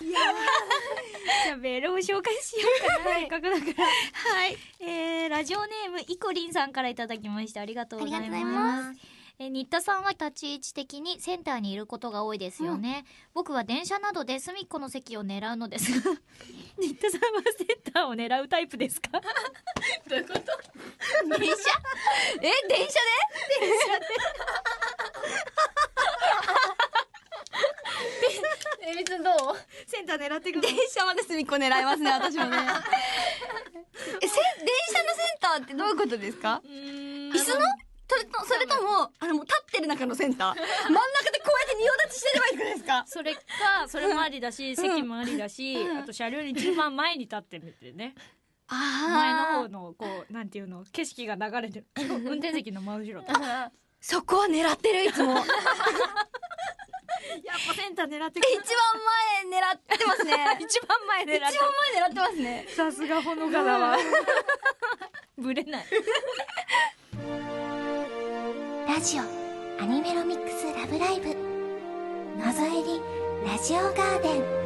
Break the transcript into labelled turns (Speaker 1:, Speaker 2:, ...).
Speaker 1: じゃあメールを紹介しようかな、せっかくだから。
Speaker 2: はい。
Speaker 1: えー、ラジオネーム、イコリンさんからいただきました。ありがとうございます。えー、新田さんは立ち位置的にセンターにいることが多いですよね。僕は電車などで隅っこの席を狙うのですが、新田さんはセンターを狙うタイプですか？
Speaker 2: どういうこと？電車？え、電車で？え、別にどう？
Speaker 1: センター狙ってく
Speaker 2: 電車まで隅っこ狙いますね、私もね。え、せ、電車のセンターってどういうことですか？
Speaker 1: 椅
Speaker 2: 椅子の？それと、それとも、あの、もう立ってる中のセンター？真ん中でこうやって仁王立ちしてればいいってことですか。
Speaker 1: それか、それもありだし、席もありだし、あと車両に一番前に立ってみてね。前の方の、こう、なんていうの、景色が流れてる。運転席の真後ろ
Speaker 2: そこは狙ってる、いつも。
Speaker 1: ター狙ってく
Speaker 2: 一番前狙ってますね。
Speaker 1: 一番前狙って
Speaker 2: 一番前狙ってますね。
Speaker 1: さすがほのかだわ。ぶれない。
Speaker 3: ラジオアニメロミックスラブライブ覗えりラジオガーデン